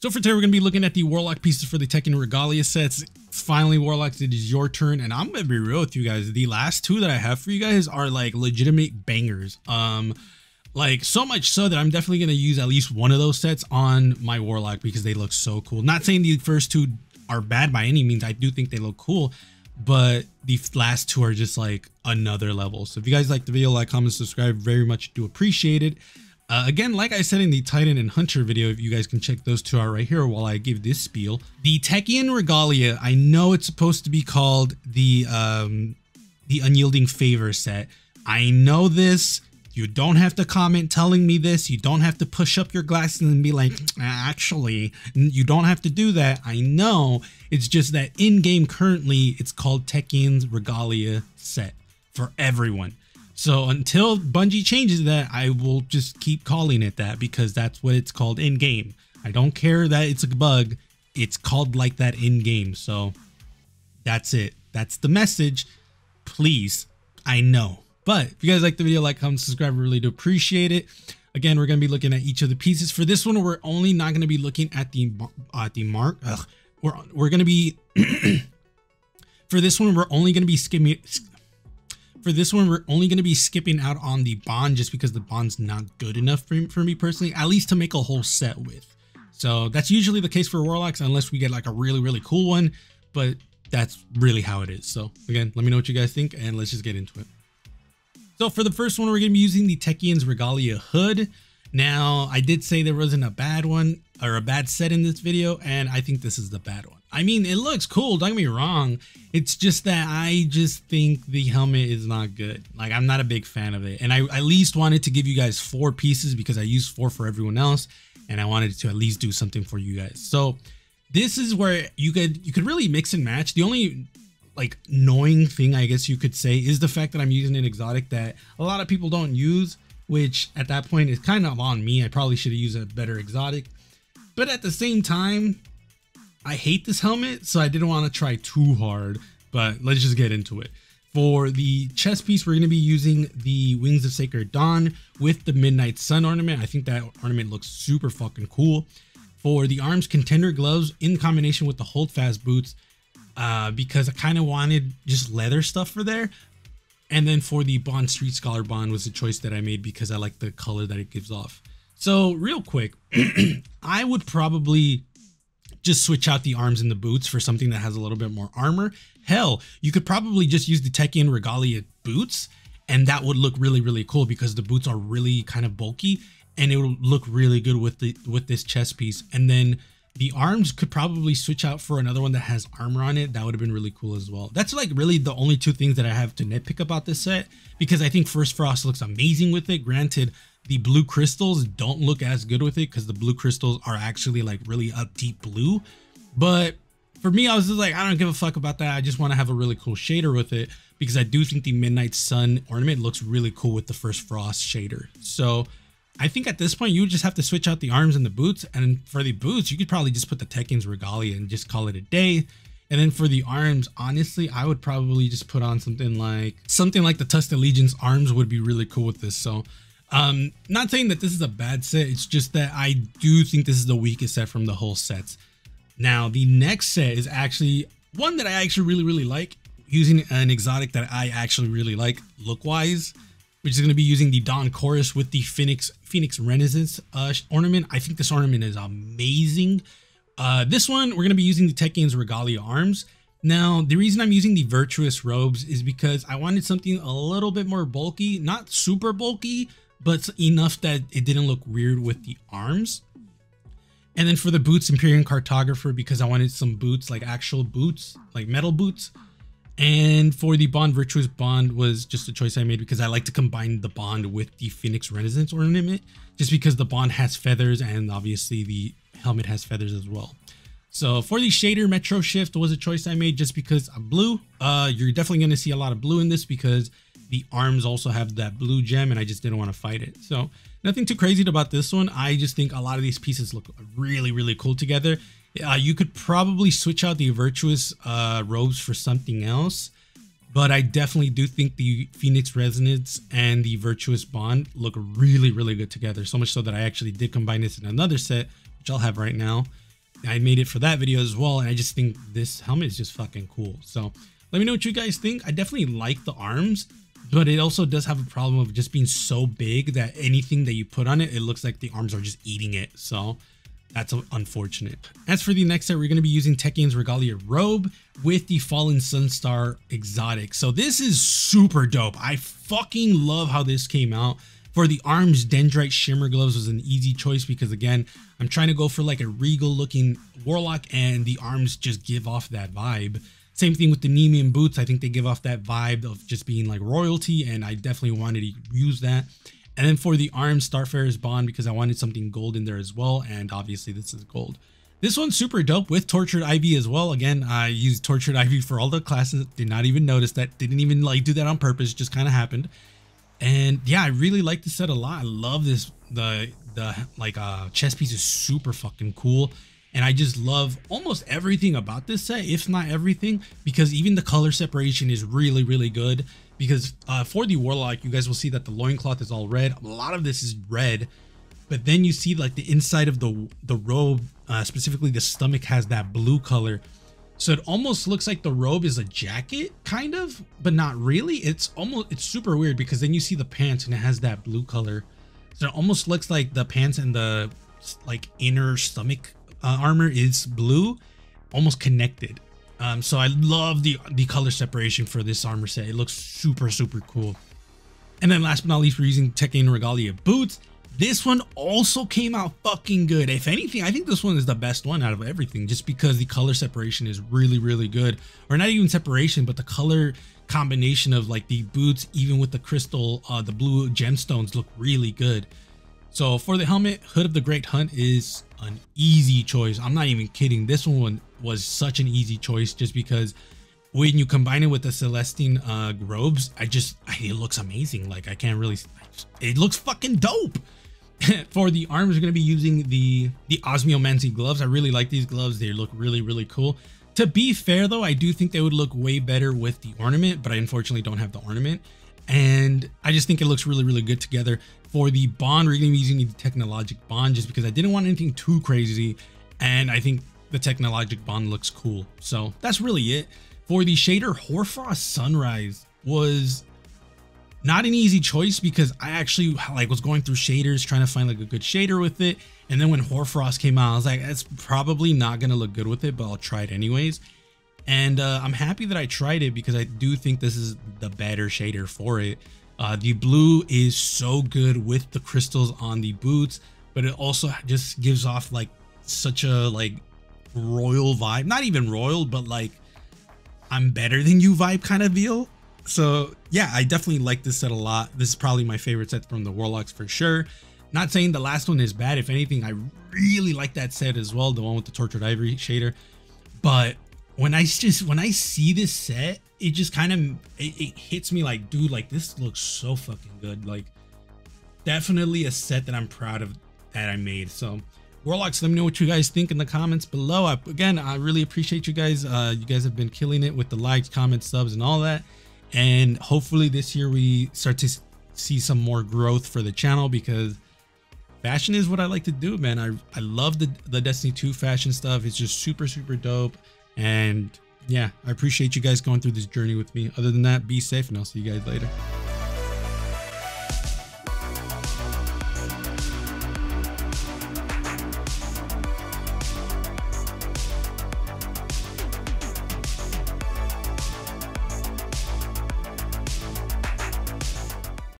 So for today, we're going to be looking at the Warlock pieces for the Techeun Regalia sets. Finally, Warlocks, it is your turn, and I'm going to be real with you guys. The last two that I have for you guys are like legitimate bangers. Um, like so much so that I'm definitely going to use at least one of those sets on my Warlock because they look so cool. Not saying the first two are bad by any means. I do think they look cool, but the last two are just like another level. So if you guys like the video, like, comment, subscribe, very much do appreciate it. Uh, again, like I said in the Titan and Hunter video, if you guys can check those two out right here while I give this spiel. The Techeun Regalia, I know it's supposed to be called the um, the Unyielding Favor set. I know this. You don't have to comment telling me this. You don't have to push up your glasses and be like, actually, you don't have to do that. I know. It's just that in game currently, it's called Techeun's Regalia set for everyone. So until Bungie changes that, I will just keep calling it that because that's what it's called in game. I don't care that it's a bug. It's called like that in game. So that's it. That's the message. Please. I know. But if you guys like the video, like, comment, subscribe. I really do appreciate it. Again, we're going to be looking at each of the pieces. For this one, we're only not going to be looking at the at uh, the mark. Ugh. We're, we're going to be... for this one, we're only going to be skimming for this one, we're only going to be skipping out on the bond just because the bond's not good enough for, for me personally, at least to make a whole set with. So that's usually the case for Warlocks unless we get like a really, really cool one, but that's really how it is. So again, let me know what you guys think and let's just get into it. So for the first one, we're going to be using the Techeun's Regalia Hood. Now, I did say there wasn't a bad one or a bad set in this video, and I think this is the bad one. I mean, it looks cool, don't get me wrong. It's just that I just think the helmet is not good. Like, I'm not a big fan of it. And I at least wanted to give you guys four pieces because I used four for everyone else. And I wanted to at least do something for you guys. So this is where you could you could really mix and match. The only like annoying thing I guess you could say is the fact that I'm using an exotic that a lot of people don't use, which at that point is kind of on me. I probably should have used a better exotic. But at the same time, I hate this helmet, so I didn't want to try too hard, but let's just get into it. For the chest piece, we're going to be using the Wings of Sacred Dawn with the Midnight Sun ornament. I think that ornament looks super fucking cool. For the arms contender gloves in combination with the holdfast boots, uh, because I kind of wanted just leather stuff for there. And then for the Bond Street Scholar Bond was a choice that I made because I like the color that it gives off. So real quick, I would probably just switch out the arms and the boots for something that has a little bit more armor. Hell, you could probably just use the Techeun Regalia boots and that would look really, really cool because the boots are really kind of bulky and it would look really good with the with this chest piece. And then the arms could probably switch out for another one that has armor on it. That would have been really cool as well. That's like really the only two things that I have to nitpick about this set because I think First Frost looks amazing with it. Granted, the blue crystals don't look as good with it because the blue crystals are actually like really a deep blue. But for me, I was just like, I don't give a fuck about that. I just want to have a really cool shader with it because I do think the Midnight Sun ornament looks really cool with the First Frost shader. So I think at this point, you would just have to switch out the arms and the boots. And for the boots, you could probably just put the Techeun's Regalia and just call it a day. And then for the arms, honestly, I would probably just put on something like something like the Tusk Allegiance arms would be really cool with this. So um, not saying that this is a bad set, it's just that I do think this is the weakest set from the whole sets. Now, the next set is actually one that I actually really, really like, using an exotic that I actually really like look-wise, which is going to be using the Dawn Chorus with the Phoenix Phoenix Renaissance uh, ornament. I think this ornament is amazing. Uh, this one, we're going to be using the Techeun's Regalia arms. Now, the reason I'm using the Virtuous robes is because I wanted something a little bit more bulky, not super bulky, but enough that it didn't look weird with the arms. And then for the boots, Empyrean Cartographer, because I wanted some boots, like actual boots, like metal boots. And for the Bond, Virtuous Bond was just a choice I made because I like to combine the Bond with the Phoenix Renaissance ornament, just because the Bond has feathers and obviously the helmet has feathers as well. So for the shader, Metro Shift was a choice I made just because I'm blue. Uh, you're definitely going to see a lot of blue in this because the arms also have that blue gem and I just didn't want to fight it. So nothing too crazy about this one. I just think a lot of these pieces look really, really cool together. Uh, you could probably switch out the Virtuous uh, robes for something else. But I definitely do think the Phoenix Resonance and the Virtuous Bond look really, really good together. So much so that I actually did combine this in another set, which I'll have right now. I made it for that video as well. And I just think this helmet is just fucking cool. So let me know what you guys think. I definitely like the arms, but it also does have a problem of just being so big that anything that you put on it, it looks like the arms are just eating it. So that's unfortunate. As for the next set, we're going to be using Techeun's Regalia Robe with the Fallen Sunstar Exotic. So this is super dope. I fucking love how this came out. For the arms, Dendrite Shimmer Gloves was an easy choice because again, I'm trying to go for like a regal looking Warlock and the arms just give off that vibe. Same thing with the Nemean boots. I think they give off that vibe of just being like royalty and I definitely wanted to use that. And then for the arms, Starfarer's Bond because I wanted something gold in there as well. And obviously this is gold. This one's super dope with Tortured Ivy as well. Again, I used Tortured Ivy for all the classes. Did not even notice that. Didn't even like do that on purpose. Just kind of happened. And yeah, I really like this set a lot. I love this. The the like uh chest piece is super fucking cool. And I just love almost everything about this set, if not everything, because even the color separation is really, really good. Because uh, for the Warlock, you guys will see that the loincloth is all red. A lot of this is red. But then you see like the inside of the, the robe, uh, specifically the stomach has that blue color. So it almost looks like the robe is a jacket, kind of, but not really. It's almost, it's super weird because then you see the pants and it has that blue color. So it almost looks like the pants and the like inner stomach uh, armor is blue, almost connected. Um, so I love the the color separation for this armor set. It looks super super cool. And then last but not least, we're using Techeun Regalia boots. This one also came out fucking good. If anything, I think this one is the best one out of everything just because the color separation is really, really good. Or not even separation, but the color combination of like the boots, even with the crystal, uh, the blue gemstones look really good. So for the helmet, Hood of the Great Hunt is an easy choice. I'm not even kidding. This one was such an easy choice just because when you combine it with the Celestine uh, robes, I just, it looks amazing. Like I can't really, it looks fucking dope. For the arms, we're going to be using the, the Osmiomancy gloves. I really like these gloves. They look really, really cool. To be fair though, I do think they would look way better with the ornament, but I unfortunately don't have the ornament. And I just think it looks really, really good together. For the bond, we're to be using the Technologic bond just because I didn't want anything too crazy. And I think the Technologic bond looks cool. So that's really it. For the shader, Hoarfrost Sunrise was not an easy choice because I actually like was going through shaders trying to find like a good shader with it. And then when Hoarfrost came out, I was like, it's probably not to look good with it, but I'll try it anyways. And uh, I'm happy that I tried it because I do think this is the better shader for it. Uh, the blue is so good with the crystals on the boots, but it also just gives off like such a like royal vibe. Not even royal, but like I'm better than you vibe kind of deal. So yeah, I definitely like this set a lot. This is probably my favorite set from the Warlocks for sure. Not saying the last one is bad. If anything, I really like that set as well. The one with the Tortured Ivory shader. But when I just when I see this set, it just kind of it, it, hits me like, dude, like this looks so fucking good. Like, definitely a set that I'm proud of that I made. So, Warlocks, let me know what you guys think in the comments below. I, again, I really appreciate you guys. Uh, you guys have been killing it with the likes, comments, subs, and all that. And hopefully this year we start to see some more growth for the channel because fashion is what I like to do, man. I I love the the Destiny 2 fashion stuff. It's just super super dope. And yeah, I appreciate you guys going through this journey with me. Other than that, be safe and I'll see you guys later.